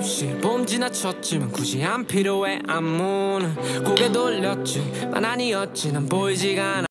없이 봄 지나쳤지만 굳이 안 필요해. 안무는 고개 돌렸지 만 아니었지. 난 보이지가 않아.